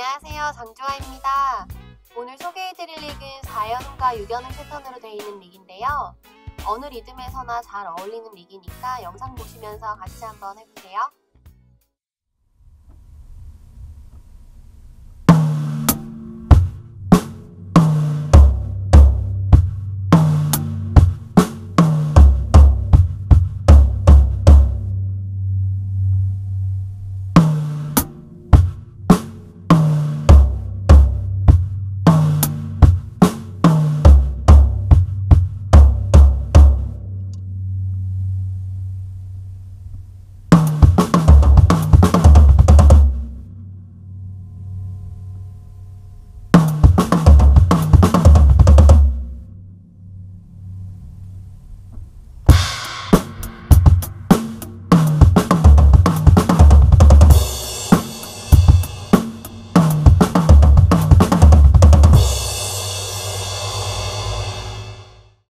안녕하세요. 장주아입니다. 오늘 소개해드릴 릭은 4연음과 6연음 패턴으로 되어 있는 릭인데요. 어느 리듬에서나 잘 어울리는 릭이니까 영상 보시면서 같이 한번 해보세요.